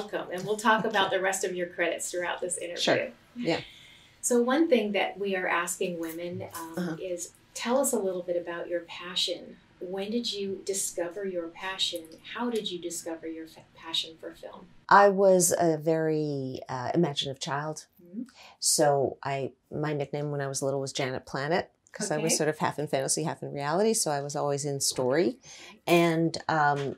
welcome. And we'll talk about the rest of your credits throughout this interview. Sure. Yeah. So, one thing that we are asking women um, Uh-huh. is tell us a little bit about your passion. When did you discover your passion? How did you discover your fa- passion for film? I was a very uh, imaginative child. Mhm. So I my nickname when I was little was Janet Planet because I was sort of half in fantasy, half in reality. So I was always in story, and um,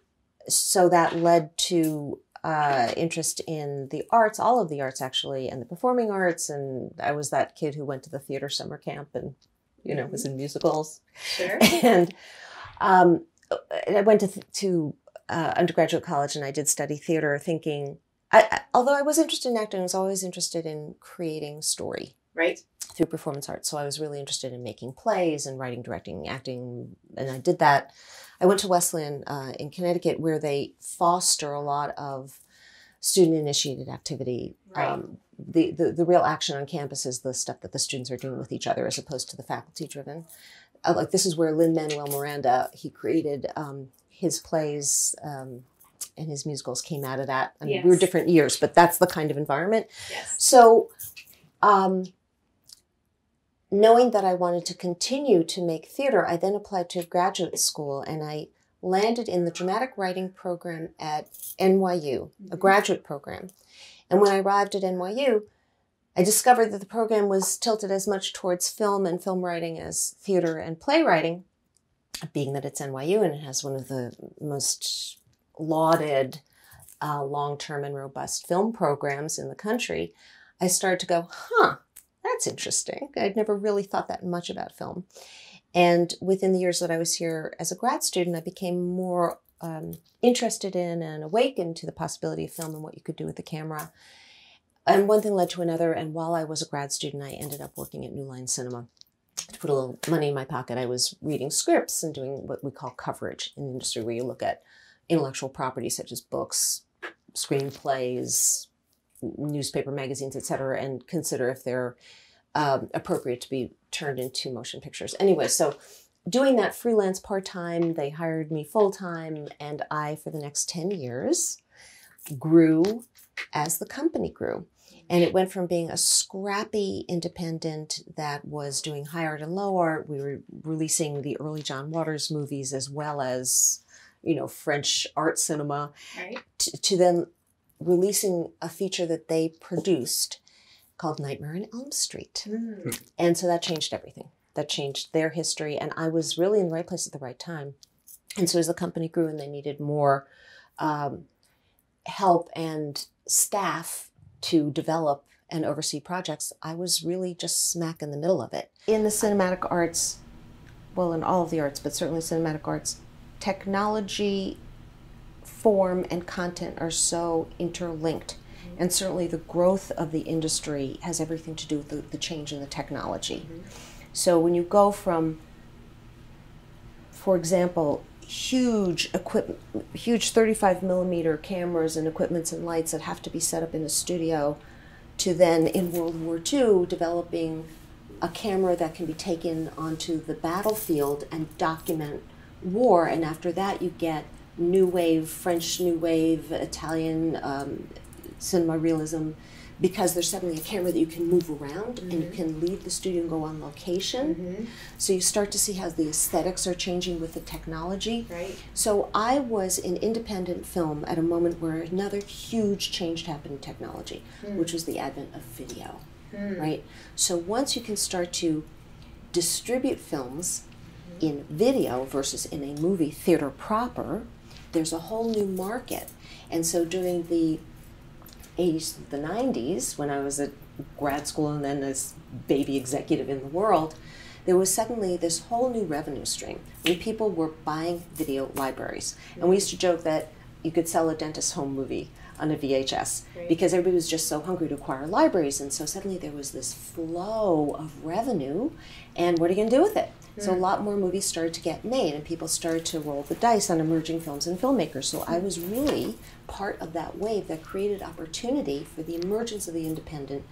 so that led to uh, interest in the arts, all of the arts actually, and the performing arts. And I was that kid who went to the theater summer camp and you know was in musicals Sure. and um, I went to to uh, undergraduate college and I did study theater, thinking. I, I, although I was interested in acting, I was always interested in creating story right. through performance arts. So I was really interested in making plays and writing, directing, acting, and I did that. I went to Wesleyan uh, in Connecticut, where they foster a lot of student initiated activity. Right. Um, the, the the real action on campus is the stuff that the students are doing with each other, as opposed to the faculty driven. Uh, like this is where Lin Manuel Miranda he created um, his plays. Um, and his musicals came out of that. I mean, we were different years, but that's the kind of environment. Yes. So, um, knowing that I wanted to continue to make theater, I then applied to graduate school and I landed in the dramatic writing program at NYU, a Mhm. graduate program. And when I arrived at NYU, I discovered that the program was tilted as much towards film and film writing as theater and playwriting, being that it's NYU and it has one of the most lauded uh, long term and robust film programs in the country. I started to go, huh, that's interesting. I'd never really thought that much about film. And within the years that I was here as a grad student, I became more um, interested in and awakened to the possibility of film and what you could do with the camera. And one thing led to another. And while I was a grad student, I ended up working at New Line Cinema. To put a little money in my pocket, I was reading scripts and doing what we call coverage in the industry, where you look at intellectual property such as books, screenplays, newspaper magazines, etc., and consider if they're um, appropriate to be turned into motion pictures. Anyway, so doing that freelance part time, they hired me full time, and I, for the next 10 years, grew as the company grew. And it went from being a scrappy independent that was doing high art and low art. We were releasing the early John Waters movies as well as, you know, French art cinema Right. to, to then releasing a feature that they produced called Nightmare on Elm Street. Mm. And so that changed everything. That changed their history. And I was really in the right place at the right time. And so as the company grew and they needed more um, help and staff to develop and oversee projects, I was really just smack in the middle of it. In the cinematic arts, well, in all of the arts, but certainly cinematic arts, technology, form, and content are so interlinked. Mm-hmm. And certainly the growth of the industry has everything to do with the, the change in the technology. Mm-hmm. So when you go from, for example, huge equipment, huge 35 millimeter cameras and equipments and lights that have to be set up in a studio, to then in World War II developing a camera that can be taken onto the battlefield and document war. And after that, you get new wave, French new wave, Italian um, cinema realism, because there's suddenly a camera that you can move around and you can leave the studio and go on location. Mhm. So you start to see how the aesthetics are changing with the technology. Right. So I was in independent film at a moment where another huge change happened in technology, which was the advent of video, Mm. right? So once you can start to distribute films in video versus in a movie theater proper, there's a whole new market. And so during the 80s, the 90s, when I was at grad school and then as baby executive in the world, there was suddenly this whole new revenue stream when people were buying video libraries. And we used to joke that you could sell a dentist home movie on a VHS because everybody was just so hungry to acquire libraries. And so suddenly there was this flow of revenue. And what are you going to do with it? So a lot more movies started to get made, and people started to roll the dice on emerging films and filmmakers. So I was really part of that wave that created opportunity for the emergence of the independent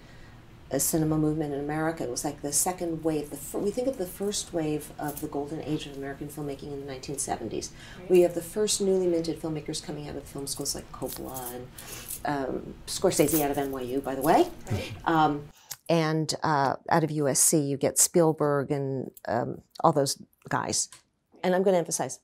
uh, cinema movement in America. It was like the second wave. The we think of the first wave of the golden age of American filmmaking in the 1970s. Right. We have the first newly minted filmmakers coming out of film schools like Coppola and um, Scorsese out of NYU, by the way. Right. Um, and uh, out of USC, you get Spielberg and um, all those guys. And I'm going to emphasize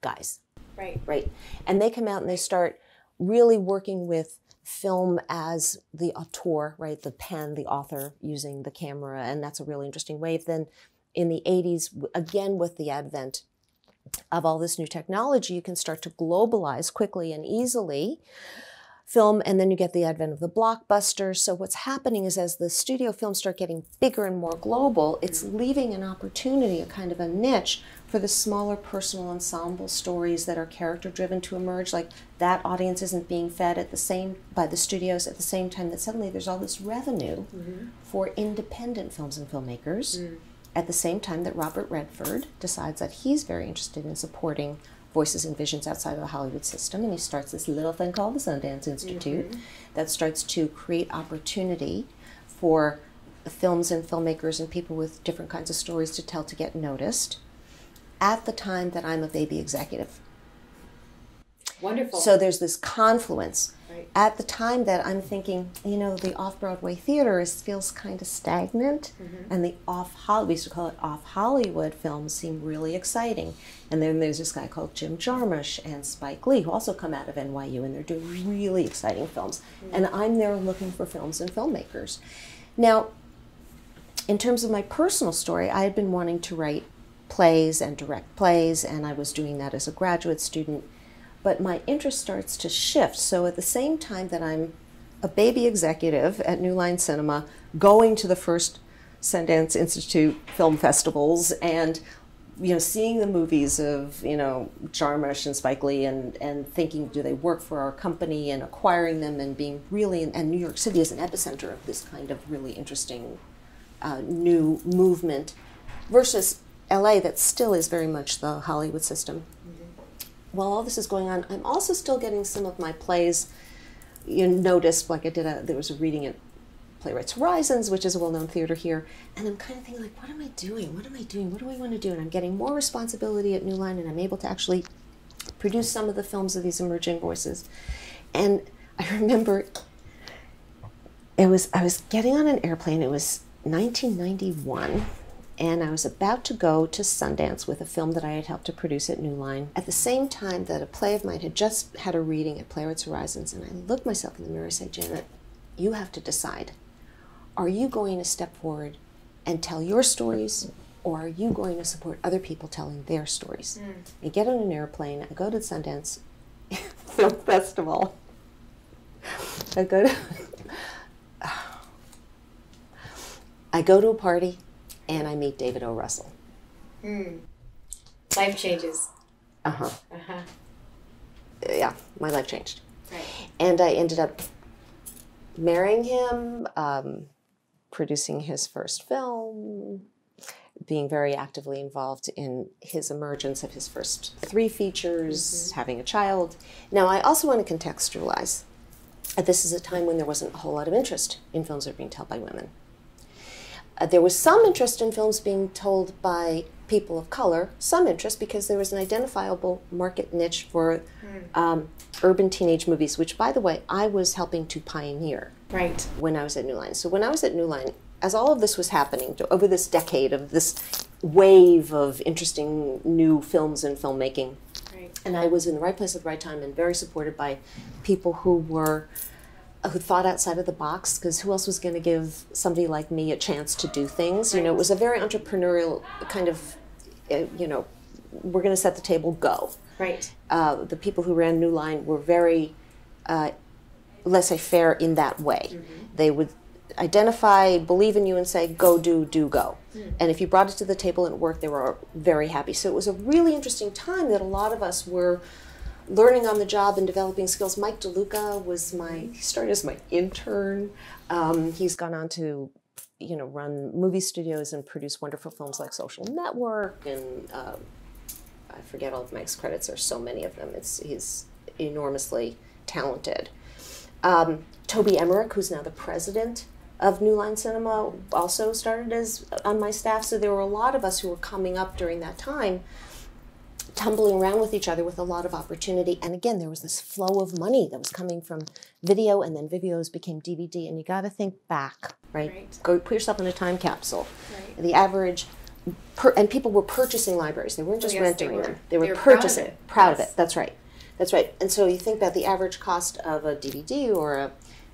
guys. Right. Right. And they come out and they start really working with film as the auteur, right? The pen, the author using the camera. And that's a really interesting wave. Then in the 80s, again, with the advent of all this new technology, you can start to globalize quickly and easily film, and then you get the advent of the blockbuster. So what's happening is as the studio films start getting bigger and more global, it's leaving an opportunity, a kind of a niche for the smaller personal ensemble stories that are character driven to emerge. Like that audience isn't being fed at the same by the studios at the same time that suddenly there's all this revenue mm-hmm. for independent films and filmmakers. Mm. At the same time that Robert Redford decides that he's very interested in supporting voices and visions outside of the Hollywood system, and he starts this little thing called the Sundance Institute mm-hmm. that starts to create opportunity for films and filmmakers and people with different kinds of stories to tell to get noticed at the time that I'm a baby executive. Wonderful. So there's this confluence Right. At the time that I'm thinking, you know, the off Broadway theater is, feels kind of stagnant, mm-hmm. and the off Hollywood, we used to call it off Hollywood films, seem really exciting. And then there's this guy called Jim Jarmusch and Spike Lee, who also come out of NYU, and they're doing really exciting films. Mm-hmm. And I'm there looking for films and filmmakers. Now, in terms of my personal story, I had been wanting to write plays and direct plays, and I was doing that as a graduate student but my interest starts to shift. So at the same time that I'm a baby executive at New Line Cinema, going to the first Sundance Institute film festivals and you know, seeing the movies of, you know, Jarmusch and Spike Lee and, and thinking, do they work for our company and acquiring them and being really, and New York City is an epicenter of this kind of really interesting uh, new movement versus LA that still is very much the Hollywood system while all this is going on, I'm also still getting some of my plays you noticed. Like I did a there was a reading at Playwrights Horizons, which is a well-known theater here, and I'm kind of thinking like, what am I doing? What am I doing? What do I want to do? And I'm getting more responsibility at New Line, and I'm able to actually produce some of the films of these emerging voices. And I remember it was I was getting on an airplane. It was 1991 and I was about to go to Sundance with a film that I had helped to produce at New Line at the same time that a play of mine had just had a reading at Playwrights Horizons. And I looked myself in the mirror and said, Janet, you have to decide. Are you going to step forward and tell your stories, or are you going to support other people telling their stories? Mm. I get on an airplane, I go to Sundance Film Festival. I go to I go to a party and I meet David O. Russell. Hmm. Life changes. Uh huh. Uh huh. Yeah, my life changed. Right. And I ended up marrying him, um, producing his first film, being very actively involved in his emergence of his first three features, mm-hmm. having a child. Now, I also want to contextualize this is a time when there wasn't a whole lot of interest in films that are being told by women. Uh, there was some interest in films being told by people of color, some interest because there was an identifiable market niche for mm. um, urban teenage movies, which, by the way, I was helping to pioneer. Right. When I was at New Line. So when I was at New Line, as all of this was happening over this decade of this wave of interesting new films and filmmaking, right. and I was in the right place at the right time and very supported by people who were who thought outside of the box because who else was going to give somebody like me a chance to do things? You know, it was a very entrepreneurial kind of, uh, you know, we're going to set the table, go. Right. Uh, the people who ran New Line were very uh, laissez faire in that way. Mm-hmm. They would identify, believe in you, and say, go, do, do, go. Mm. And if you brought it to the table and it worked, they were very happy. So it was a really interesting time that a lot of us were learning on the job and developing skills. Mike DeLuca was my, he started as my intern. Um, he's gone on to, you know, run movie studios and produce wonderful films like Social Network and uh, I forget all of Mike's credits. There's so many of them. It's he's enormously talented. Um, Toby Emmerich, who's now the president of New Line Cinema also started as on my staff. So there were a lot of us who were coming up during that time, tumbling around with each other with a lot of opportunity. And again, there was this flow of money that was coming from video, and then videos became DVD. And you got to think back, right? Right. Go put yourself in a time capsule. Right. The average. Per, and people were purchasing libraries. They weren't just Oh, yes, they renting were. them. They were They were proud of purchasing. it. Proud of it. That's right. That's right. And so you think about the average cost of a DVD or a,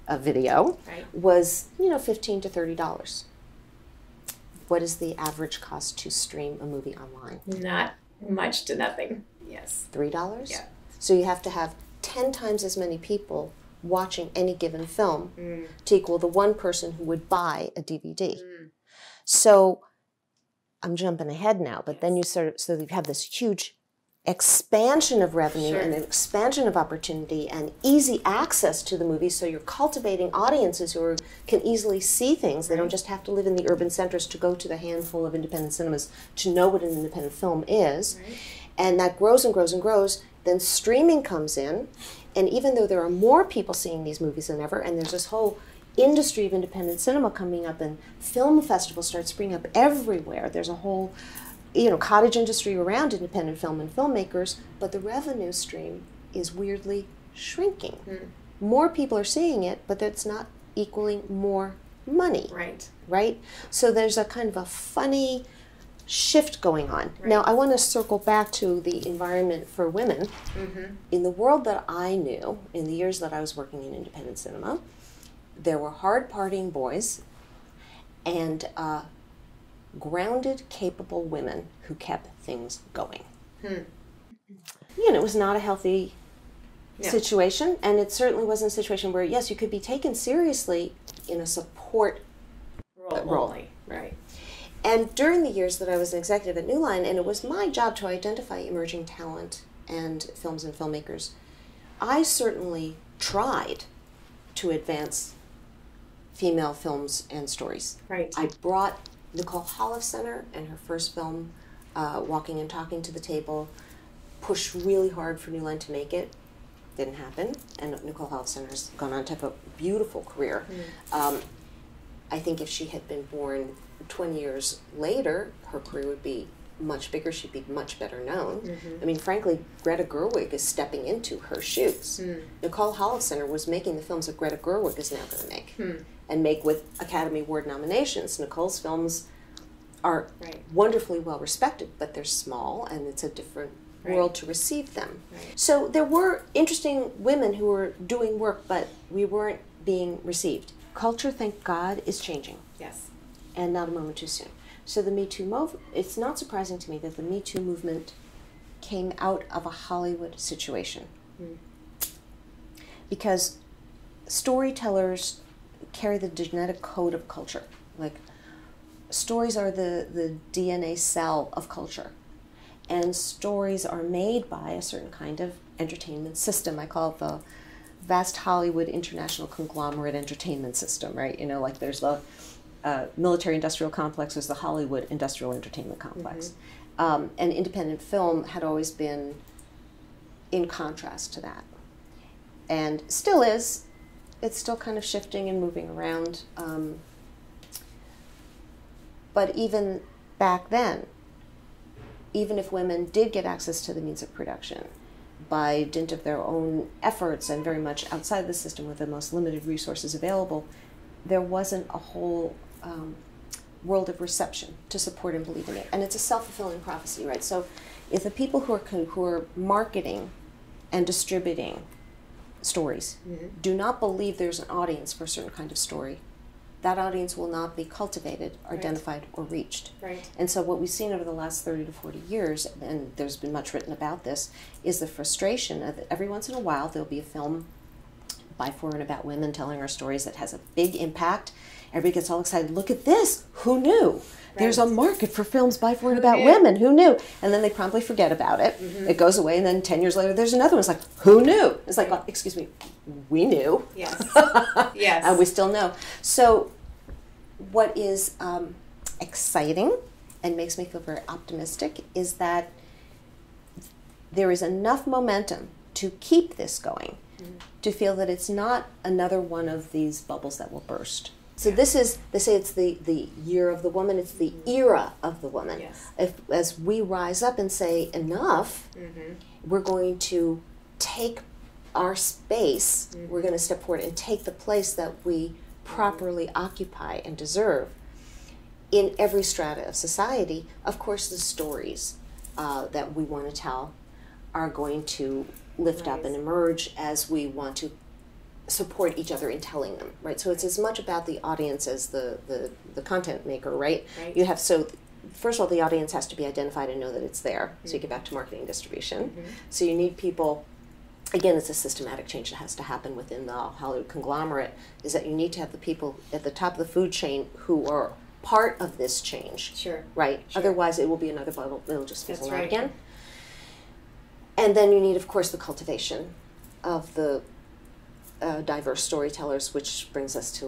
a video Right. was, you know, fifteen to thirty dollars. What is the average cost to stream a movie online? Not much to nothing. Yes. Three dollars? Yeah. So you have to have ten times as many people watching any given film Mm. to equal the one person who would buy a DVD. Mm. So I'm jumping ahead now, but then you sort of so you have this huge expansion of revenue Sure. and an expansion of opportunity and easy access to the movies so you're cultivating audiences who are, can easily see things. They don't just have to live in the urban centers to go to the handful of independent cinemas to know what an independent film is. Right. and that grows and grows and grows. Then streaming comes in. And even though there are more people seeing these movies than ever and there's this whole industry of independent cinema coming up and film festivals start springing up everywhere there's a whole you know cottage industry around independent film and filmmakers but the revenue stream is weirdly shrinking Mm. more people are seeing it but that's not equaling more money Right. right? So there's a kind of a funny shift going on. Right. Now, I want to circle back to the environment for women. Mm-hmm. In the world that I knew, in the years that I was working in independent cinema, there were hard partying boys and uh, grounded, capable women who kept things going. Hmm. You know, it was not a healthy Yeah. situation, and it certainly wasn't a situation where, yes, you could be taken seriously in a support role. Only. Right. And during the years that I was an executive at New Line, and it was my job to identify emerging talent and films and filmmakers, I certainly tried to advance female films and stories. Right. I brought Nicole Holofcener and her first film, uh, Walking and Talking to the Table, pushed really hard for New Line to make it. Didn't happen, and Nicole Holofcener's gone on to have a beautiful career. Um, I think if she had been born 20 years later, her career would be much bigger. She'd be much better known. Mm-hmm. I mean, frankly, Greta Gerwig is stepping into her shoes. Mm. Nicole Holofcener was making the films that Greta Gerwig is now going to make Hmm. and make with Academy Award nominations. Nicole's films are Right. wonderfully well respected, but they're small and it's a different Right. world to receive them. Right. So there were interesting women who were doing work, but we weren't being received. Culture, thank God, is changing Yes. and not a moment too soon. So the Me Too movement, it's not surprising to me that the Me Too movement came out of a Hollywood situation. Mm. Because storytellers carry the genetic code of culture. Like stories are the, the DNA cell of culture. And stories are made by a certain kind of entertainment system. I call it the vast Hollywood international conglomerate entertainment system, right? You know, like there's the uh, military industrial complex, was the Hollywood industrial entertainment complex. Um, and independent film had always been in contrast to that. And still is. It's still kind of shifting and moving around. Um, but even back then, even if women did get access to the means of production by dint of their own efforts and very much outside the system with the most limited resources available, there wasn't a whole um, world of reception to support and believe in it. And it's a self fulfilling prophecy, right? So if the people who are, who are marketing and distributing stories Mhm. do not believe there's an audience for a certain kind of story, that audience will not be cultivated, Right. identified, or reached. Right. And so, what we've seen over the last 30 to 40 years, and there's been much written about this, is the frustration of that every once in a while there'll be a film by, for, and about women telling our stories that has a big impact. Everybody gets all excited. Look at this! Who knew? There's a market for films by, for, and about knew? women. Who knew? And then they promptly forget about it. It goes away, and then 10 years later, there's another one. It's like, who knew? It's like, well, excuse me, we knew. Yes. Yes. and we still know. So, what is um, exciting and makes me feel very optimistic is that there is enough momentum to keep this going, to feel that it's not another one of these bubbles that will burst. So this is they say it's the the year of the woman. It's the era of the woman. Yes. If as we rise up and say enough, Mm-hmm. we're going to take our space. Mhm. We're going to step forward and take the place that we properly occupy and deserve in every strata of society. Of course, the stories uh, that we want to tell are going to lift up and emerge as we want to support each other in telling them right so it's as much about the audience as the the, the content maker right Right. you have so first of all the audience has to be identified and know that it's there so you get back to marketing and distribution Mhm. so you need people again it's a systematic change that has to happen within the hollywood conglomerate is that you need to have the people at the top of the food chain who are part of this change Sure. right Sure. otherwise it will be another bubble it'll just fizzle That's out right. again and then you need of course the cultivation of the uh, diverse storytellers which brings us to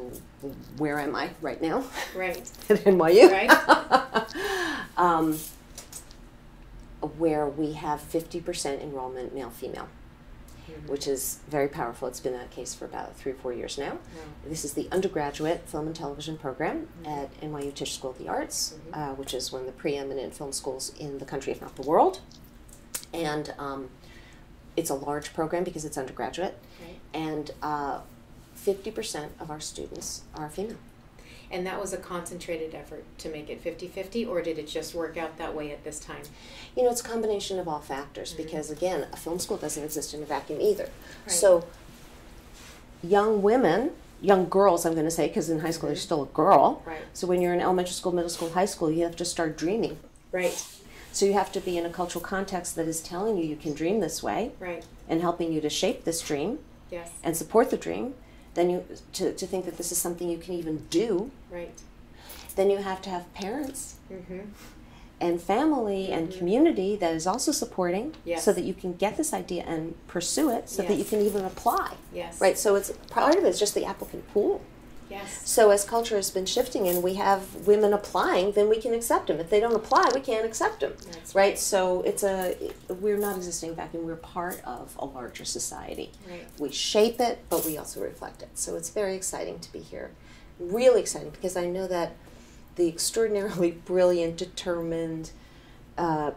where am i right now Right. at NYU. Right. um, where we have 50% enrollment male female, Mhm. which is very powerful. It's been that case for about three or four years now. Wow. This is the undergraduate film and television program Mhm. at NYU Tisch School of the Arts, Mhm. uh, which is one of the preeminent film schools in the country, if not the world. And um, it's a large program because it's undergraduate, Right. and uh, 50% of our students are female. And that was a concentrated effort to make it 50 50, or did it just work out that way at this time? You know, it's a combination of all factors Mhm. because, again, a film school doesn't exist in a vacuum either. Right. So, young women, young girls, I'm going to say, because in high school you're still a girl. Right. So, when you're in elementary school, middle school, high school, you have to start dreaming. Right. So, you have to be in a cultural context that is telling you you can dream this way Right. and helping you to shape this dream Yes. and support the dream. Then you to, to think that this is something you can even do. Right. Then you have to have parents Mm-hmm. and family and Mhm. community that is also supporting Yes. so that you can get this idea and pursue it so that you can even apply Yes. right so it's part of it is just the applicant pool Yes. so as culture has been shifting and we have women applying then we can accept them if they don't apply we can't accept them That's right. so it's a we're not existing vacuum. We're part of a larger society. Right. we shape it but we also reflect it. So it's very exciting to be here. Really exciting because i know that the extraordinarily brilliant determined uh,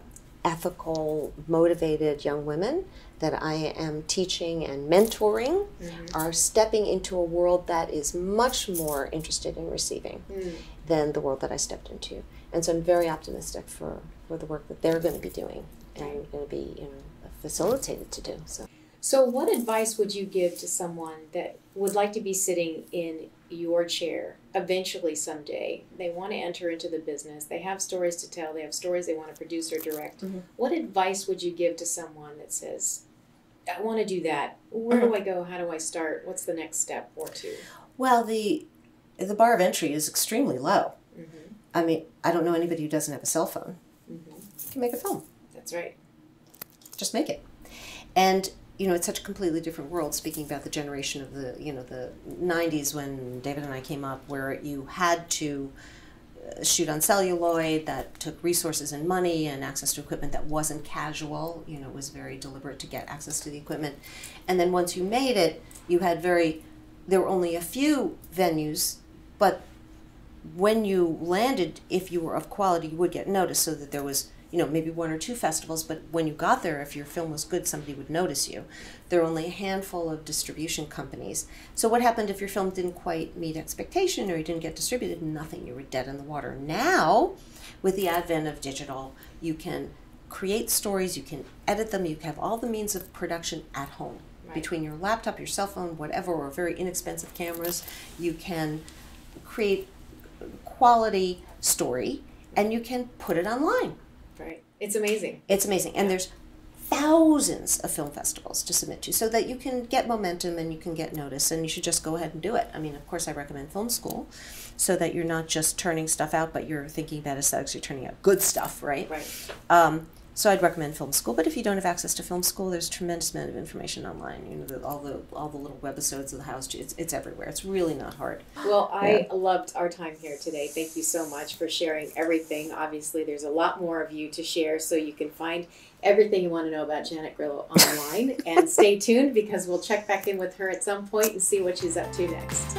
ethical motivated young women that i am teaching and mentoring Mm-hmm. are stepping into a world that is much more interested in receiving Mm. than the world that i stepped into and so i'm very optimistic for, for the work that they're going to be doing and going to be you know facilitated to do so So, what advice would you give to someone that would like to be sitting in your chair eventually someday? They want to enter into the business, they have stories to tell, they have stories they want to produce or direct. Mhm. What advice would you give to someone that says, I want to do that? Where do I go? How do I start? What's the next step or two? Well, the the bar of entry is extremely low. Mm-hmm. I mean, I don't know anybody who doesn't have a cell phone. Mm-hmm. You can make a film. That's right. Just make it. And you know, it's such a completely different world. Speaking about the generation of the you know the '90s when David and I came up, where you had to uh, shoot on celluloid that took resources and money and access to equipment that wasn't casual. You know, it was very deliberate to get access to the equipment. And then once you made it, you had very there were only a few venues, but when you landed, if you were of quality, you would get noticed. So that there was, you know, maybe one or two festivals, but when you got there, if your film was good, somebody would notice you. There were only a handful of distribution companies. So what happened if your film didn't quite meet expectation or you didn't get distributed? Nothing. You were dead in the water. Now, with the advent of digital, you can create stories, you can edit them, you have all the means of production at home. Right. Between your laptop, your cell phone, whatever, or very inexpensive cameras, you can create quality story and you can put it online. Right. It's amazing. It's amazing. And there's thousands of film festivals to submit to so that you can get momentum and you can get notice and you should just go ahead and do it. I mean, of course, I recommend film school so that you're not just turning stuff out, but you're thinking about aesthetics, you're turning out good stuff, right? Right. Um, so I'd recommend film school. But if you don't have access to film school, there's a tremendous amount of information online. You know, the, all the all the little webisodes of the house. It's it's everywhere. It's really not hard. Well, I loved our time here today. Thank you so much for sharing everything. Obviously, there's a lot more of you to share, so you can find everything you want to know about Janet Grillo online. and stay tuned because we'll check back in with her at some point and see what she's up to next.